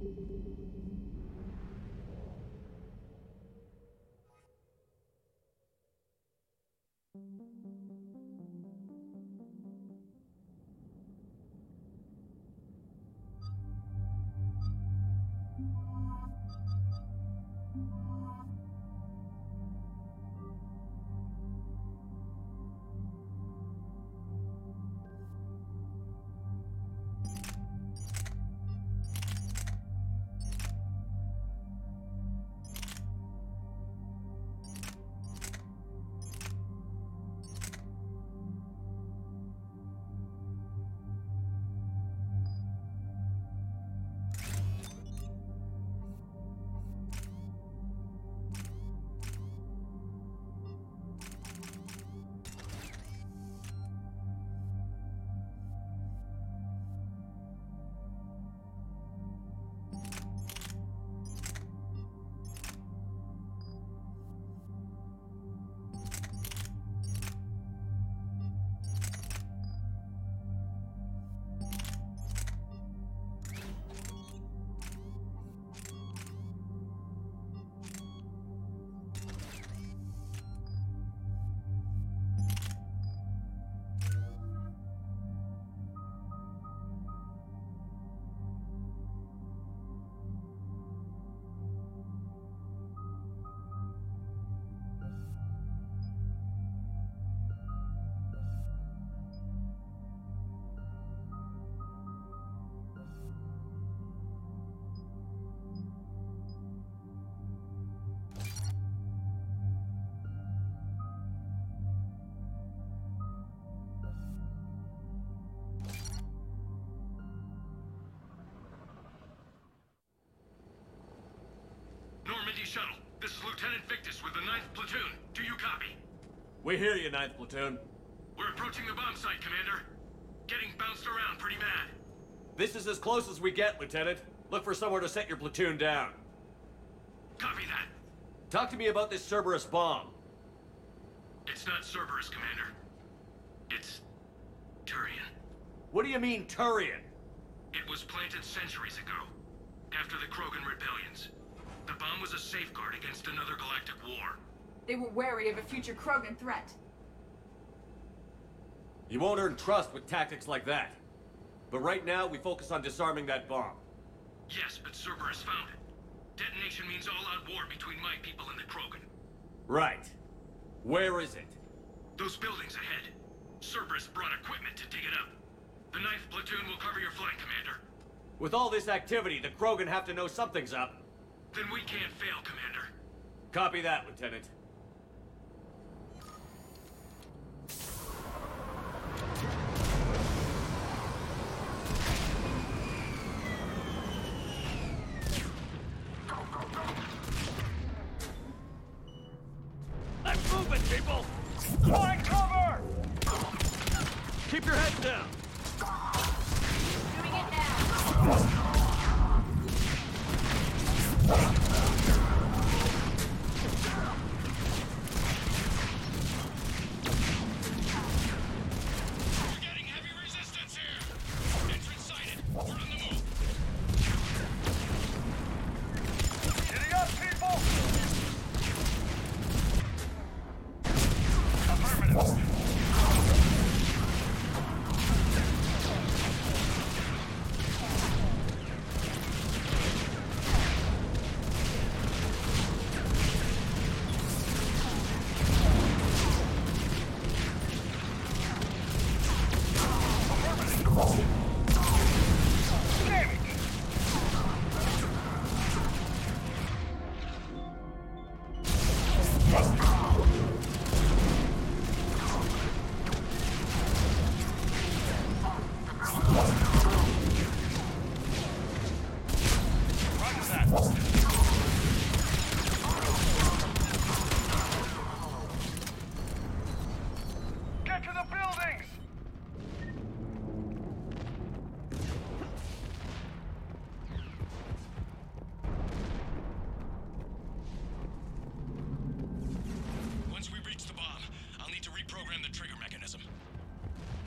Normandy shuttle. This is Lieutenant Victus with the 9th Platoon. Do you copy? We hear you, 9th Platoon. We're approaching the bomb site, Commander. Getting bounced around pretty bad. This is as close as we get, Lieutenant. Look for somewhere to set your platoon down. Copy that. Talk to me about this Cerberus bomb. It's not Cerberus, Commander. It's... Turian. What do you mean, Turian? It was planted centuries ago, after the Krogan rebellions. The bomb was a safeguard against another galactic war. They were wary of a future Krogan threat. You won't earn trust with tactics like that. But right now, we focus on disarming that bomb. Yes, but Cerberus found it. Detonation means all-out war between my people and the Krogan. Right. Where is it? Those buildings ahead. Cerberus brought equipment to dig it up. The 9th Platoon will cover your flank, Commander. With all this activity, the Krogan have to know something's up. Then we can't fail, Commander. Copy that, Lieutenant. I'm moving, people! Find cover! Keep your heads down! Doing it now.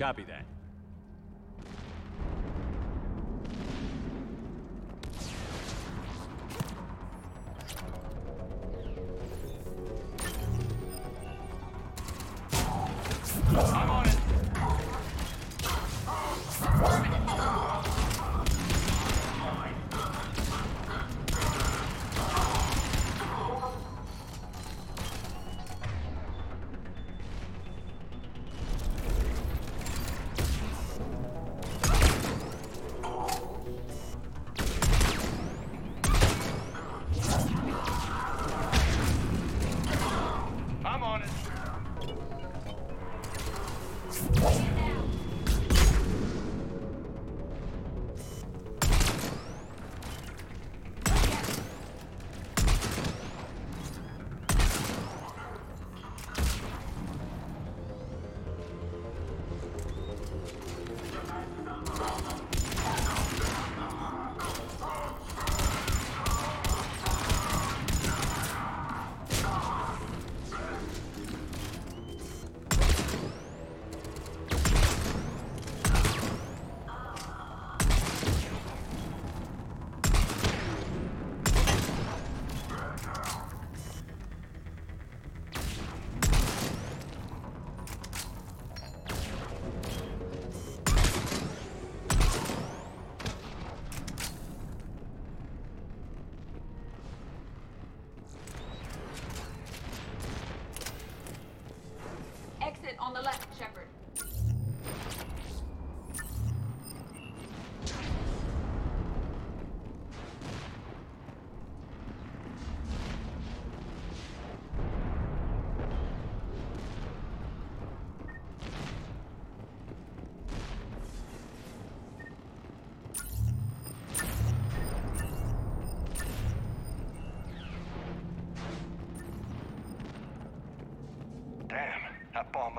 Copy that.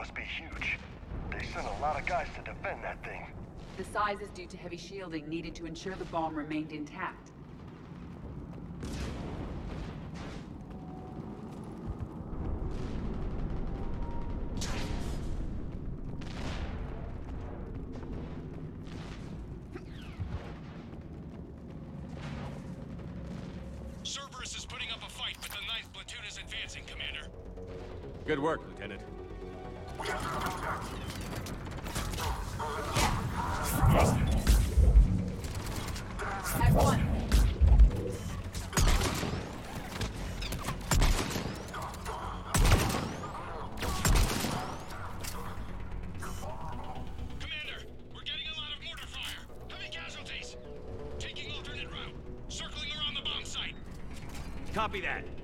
Must be huge. They sent a lot of guys to defend that thing. The size is due to heavy shielding needed to ensure the bomb remained intact. Copy that.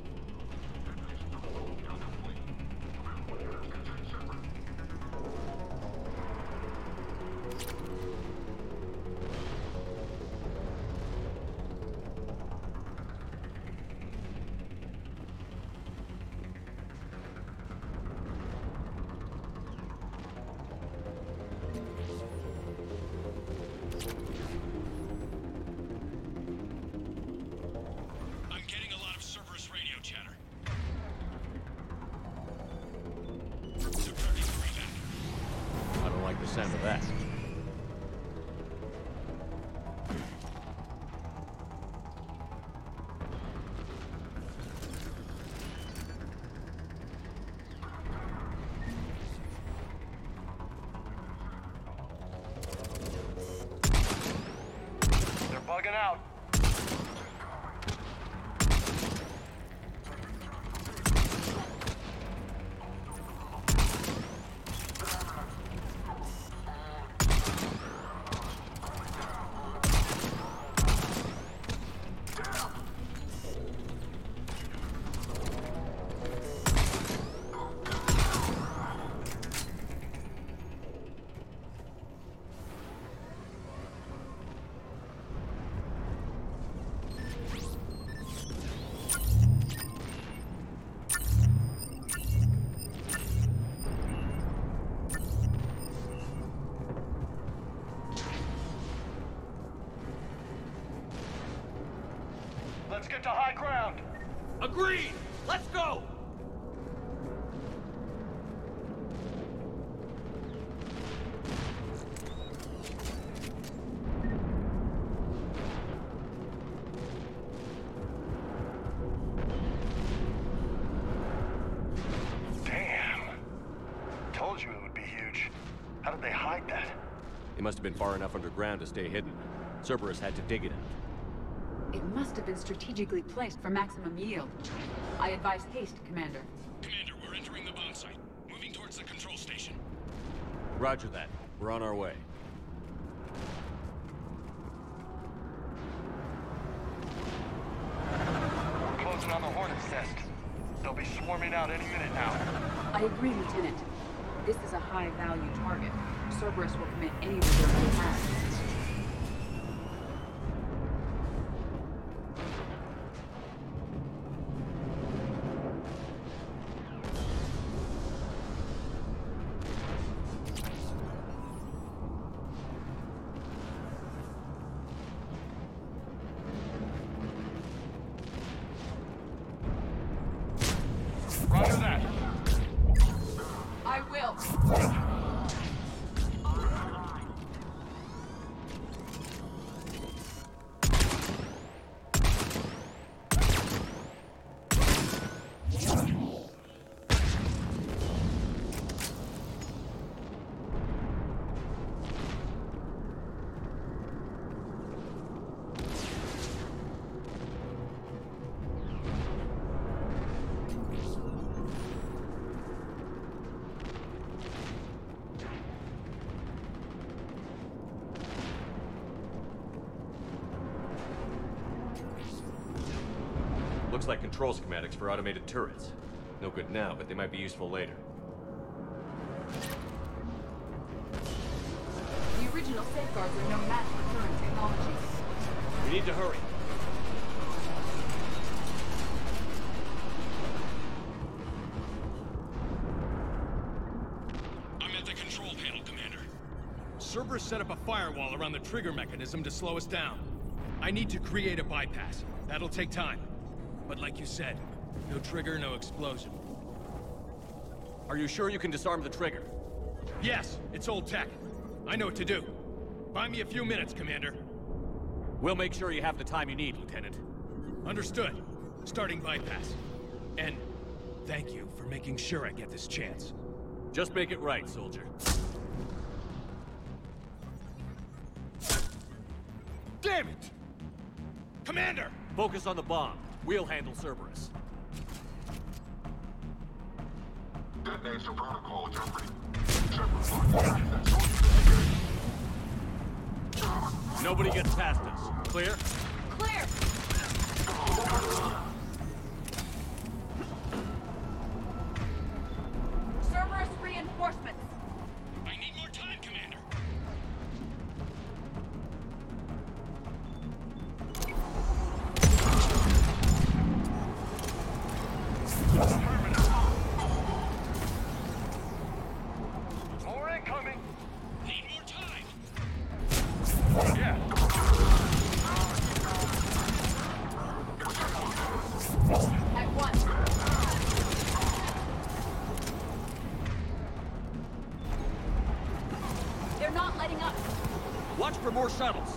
Let's get to high ground. Agreed! Let's go! Damn. Told you it would be huge. How did they hide that? It must have been far enough underground to stay hidden. Cerberus had to dig it out. It must have been strategically placed for maximum yield. I advise haste, Commander. Commander, we're entering the bomb site. Moving towards the control station. Roger that. We're on our way. We're closing on the Hornet's nest. They'll be swarming out any minute now. I agree, Lieutenant. This is a high-value target. Cerberus will commit any reserve he like control schematics for automated turrets. No good now, but they might be useful later. The original safeguards are no match for current technology. We need to hurry. I'm at the control panel, Commander. Cerberus set up a firewall around the trigger mechanism to slow us down. I need to create a bypass. That'll take time. But like you said, no trigger, no explosion. Are you sure you can disarm the trigger? Yes, it's old tech. I know what to do. Buy me a few minutes, Commander. We'll make sure you have the time you need, Lieutenant. Understood. Starting bypass. And thank you for making sure I get this chance. Just make it right, soldier. Damn it! Commander! Focus on the bomb. We'll handle Cerberus. Detonation protocol, Jeffrey. Nobody gets past us. Clear! Watch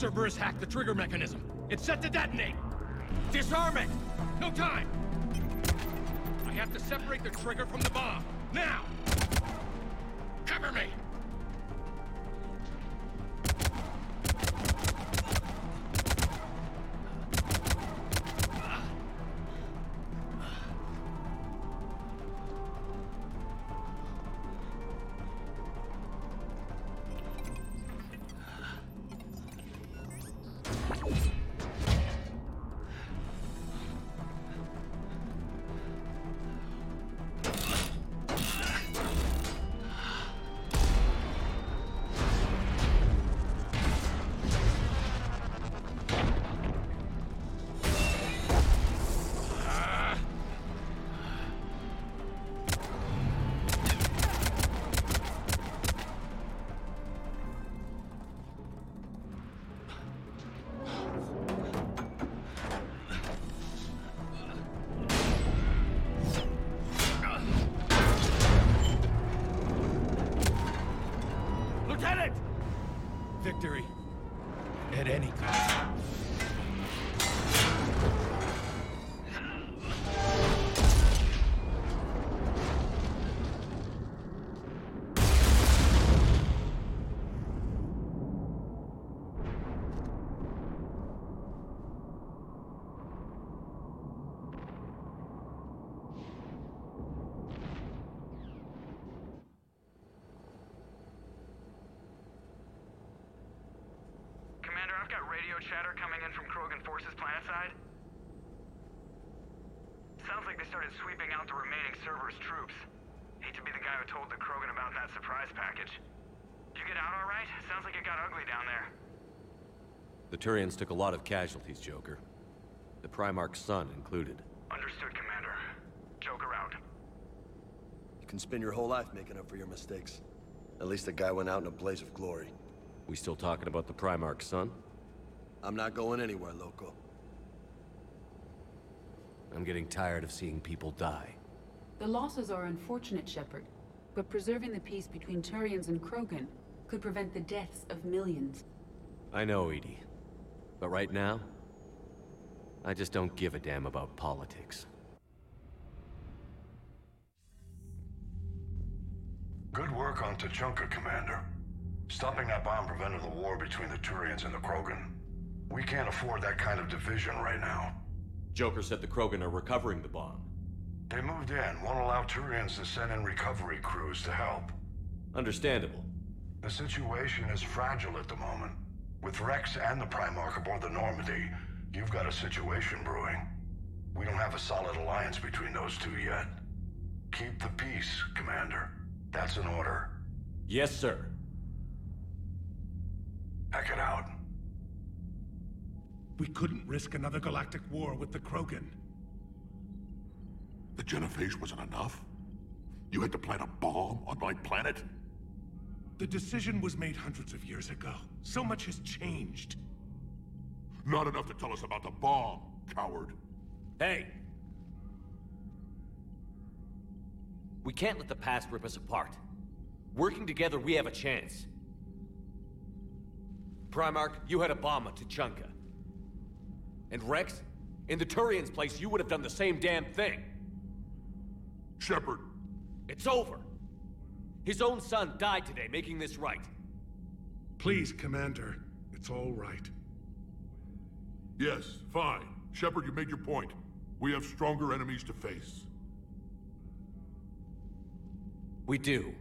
Cerberus hacked the trigger mechanism. It's set to detonate. Disarm it. No time. I have to separate the trigger from the bomb. Now. Chatter coming in from Krogan forces planet side? Sounds like they started sweeping out the remaining Cerberus troops. Hate to be the guy who told the Krogan about that surprise package. You get out alright? Sounds like it got ugly down there. The Turians took a lot of casualties, Joker. The Primarch's son included. Understood, Commander. Joker out. You can spend your whole life making up for your mistakes. At least the guy went out in a blaze of glory. We still talking about the Primarch's son? I'm not going anywhere, Loco. I'm getting tired of seeing people die. The losses are unfortunate, Shepard, but preserving the peace between Turians and Krogan could prevent the deaths of millions. I know, EDI. But right now, I just don't give a damn about politics. Good work on Tuchanka, Commander. Stopping that bomb prevented the war between the Turians and the Krogan. We can't afford that kind of division right now. Joker said the Krogan are recovering the bomb. They moved in, won't allow Turians to send in recovery crews to help. Understandable. The situation is fragile at the moment. With Wrex and the Primarch aboard the Normandy, you've got a situation brewing. We don't have a solid alliance between those two yet. Keep the peace, Commander. That's an order. Yes, sir. Pack it out. We couldn't risk another galactic war with the Krogan. The Genophage wasn't enough? You had to plant a bomb on my planet? The decision was made hundreds of years ago. So much has changed. Not enough to tell us about the bomb, coward. Hey! We can't let the past rip us apart. Working together, we have a chance. Primarch, you had a bomb at Tuchanka. And Wrex, in the Turian's place, you would have done the same damn thing. Shepard. It's over. His own son died today, making this right. Please, Commander. It's all right. Yes, fine. Shepard, you made your point. We have stronger enemies to face. We do.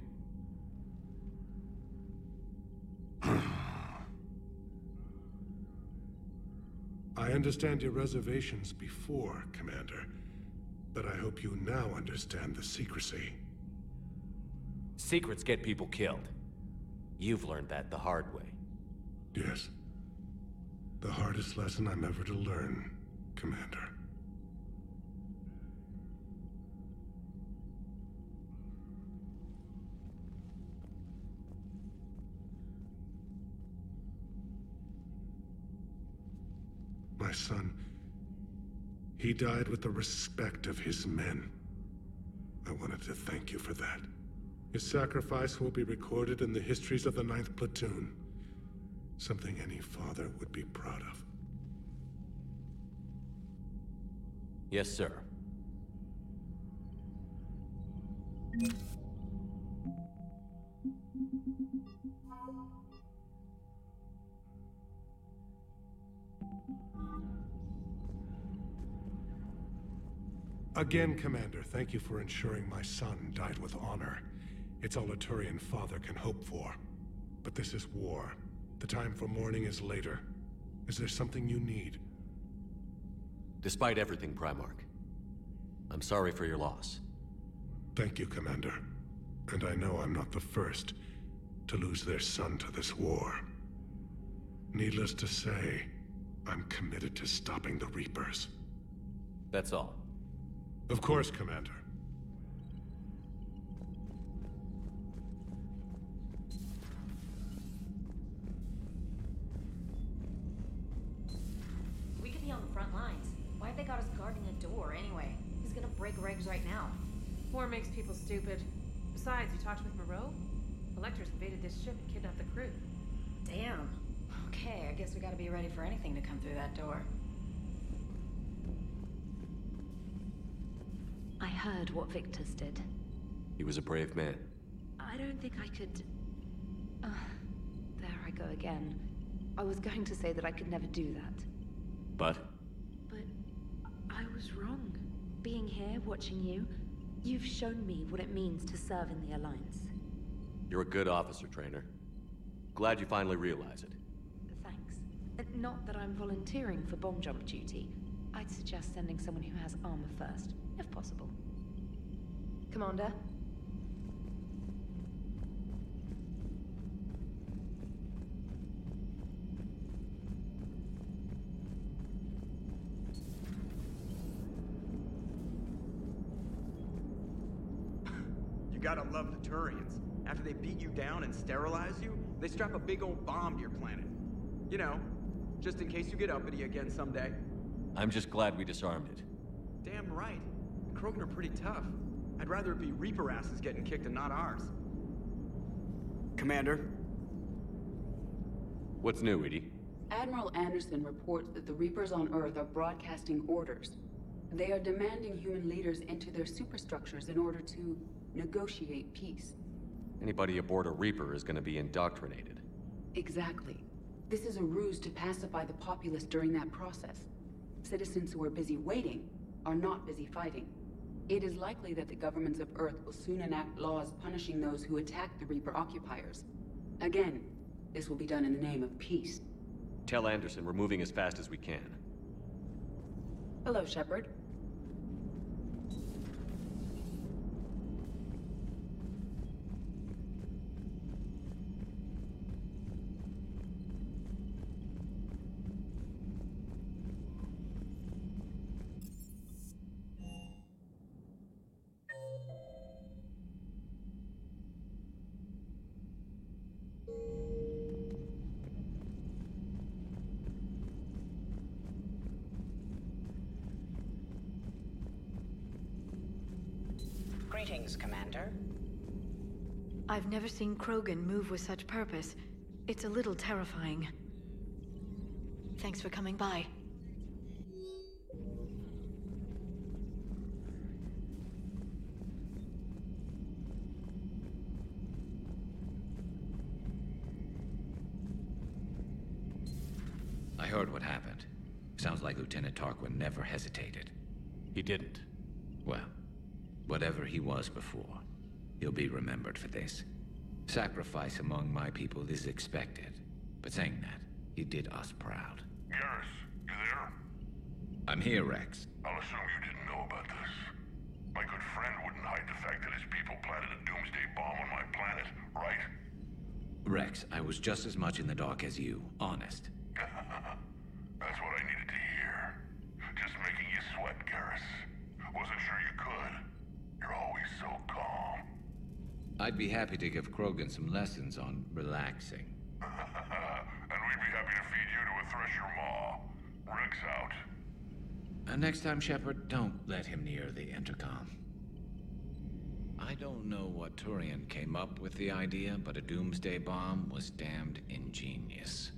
Understand your reservations before, Commander. But I hope you now understand the secrecy. Secrets get people killed. You've learned that the hard way. Yes. The hardest lesson I'm ever to learn, Commander. My son, he died with the respect of his men. I wanted to thank you for that. His sacrifice will be recorded in the histories of the Ninth Platoon. Something any father would be proud of. Yes, sir. Again, Commander, thank you for ensuring my son died with honor. It's all a Turian father can hope for. But this is war. The time for mourning is later. Is there something you need? Despite everything, Primarch, I'm sorry for your loss. Thank you, Commander. And I know I'm not the first to lose their son to this war. Needless to say, I'm committed to stopping the Reapers. That's all. Of course, Commander. We could be on the front lines. Why have they got us guarding a door anyway? He's gonna break regs right now. War makes people stupid. Besides, you talked with Moreau? Collectors invaded this ship and kidnapped the crew. Damn. Okay, I guess we gotta be ready for anything to come through that door. I heard what Victus did. He was a brave man. I don't think I could... Uh, there I go again. I was going to say that I could never do that. But? But I was wrong. Being here, watching you, you've shown me what it means to serve in the Alliance. You're a good officer, Traynor. Glad you finally realize it. Thanks. Uh, Not that I'm volunteering for bomb jump duty. I'd suggest sending someone who has armor first, if possible. Commander? You gotta love the Turians. After they beat you down and sterilize you, they strap a big old bomb to your planet. You know, just in case you get uppity again someday. I'm just glad we disarmed it. Damn right. The Krogan are pretty tough. I'd rather it be Reaper asses getting kicked and not ours. Commander? What's new, EDI? Admiral Anderson reports that the Reapers on Earth are broadcasting orders. They are demanding human leaders enter their superstructures in order to negotiate peace. Anybody aboard a Reaper is gonna be indoctrinated. Exactly. This is a ruse to pacify the populace during that process. Citizens who are busy waiting are not busy fighting. It is likely that the governments of Earth will soon enact laws punishing those who attack the Reaper occupiers. Again, this will be done in the name of peace. Tell Anderson we're moving as fast as we can. Hello, Shepard. Greetings, Commander. I've never seen Krogan move with such purpose. It's a little terrifying. Thanks for coming by. I heard what happened. Sounds like Lieutenant Tarquin never hesitated. He didn't. Well, whatever he was before, he'll be remembered for this. Sacrifice among my people is expected. But saying that, he did us proud. Garrus, you there? I'm here, Wrex. I'll assume you didn't know about this. My good friend wouldn't hide the fact that his people planted a doomsday bomb on my planet, right? Wrex, I was just as much in the dark as you, honest. That's what I needed to hear. Just making you sweat, Garrus. Wasn't sure you could. You're always so calm. I'd be happy to give Krogan some lessons on relaxing. and we'd be happy to feed you to a Thresher Maw. Wrex out. Uh, next time, Shepard, don't let him near the intercom. I don't know what Turian came up with the idea, but a doomsday bomb was damned ingenious.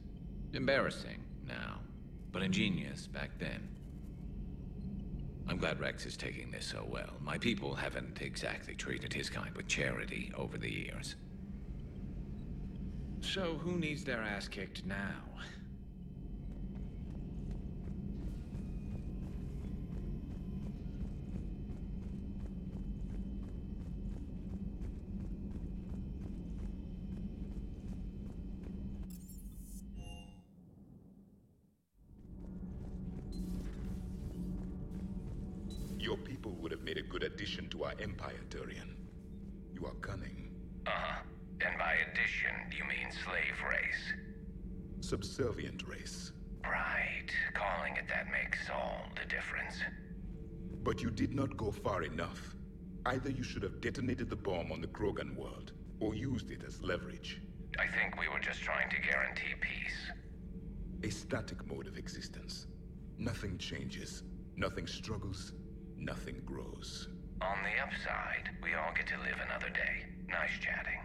Embarrassing now, but ingenious back then. I'm glad Wrex is taking this so well. My people haven't exactly treated his kind with charity over the years. So who needs their ass kicked now? Your people would have made a good addition to our empire, Turian. You are cunning. Uh-huh. And by addition, you mean slave race? Subservient race. Right. Calling it that makes all the difference. But you did not go far enough. Either you should have detonated the bomb on the Krogan world, or used it as leverage. I think we were just trying to guarantee peace. A static mode of existence. Nothing changes, nothing struggles, nothing grows. On the upside, we all get to live another day. Nice chatting.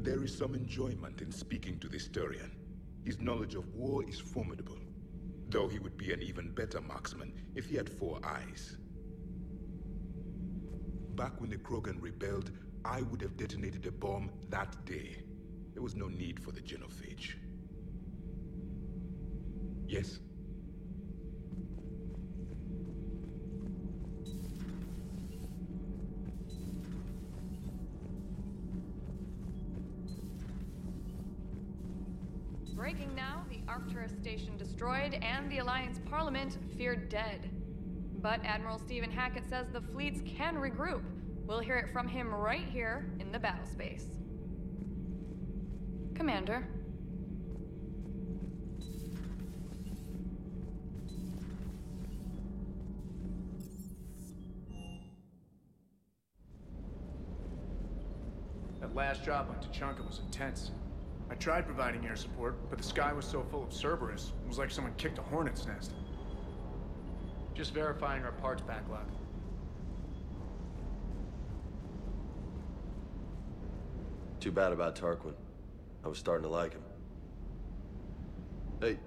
There is some enjoyment in speaking to this Turian. His knowledge of war is formidable, though he would be an even better marksman if he had four eyes. Back when the Krogan rebelled, I would have detonated a bomb that day. There was no need for the genophage. Yes? Breaking now, the Arcturus station destroyed and the Alliance Parliament feared dead. But Admiral Stephen Hackett says the fleets can regroup. We'll hear it from him right here in the battle space. Commander. That last job on Tuchanka was intense. I tried providing air support, but the sky was so full of Cerberus, it was like someone kicked a hornet's nest. Just verifying our parts backlog. Too bad about Tarquin. I was starting to like him. Hey,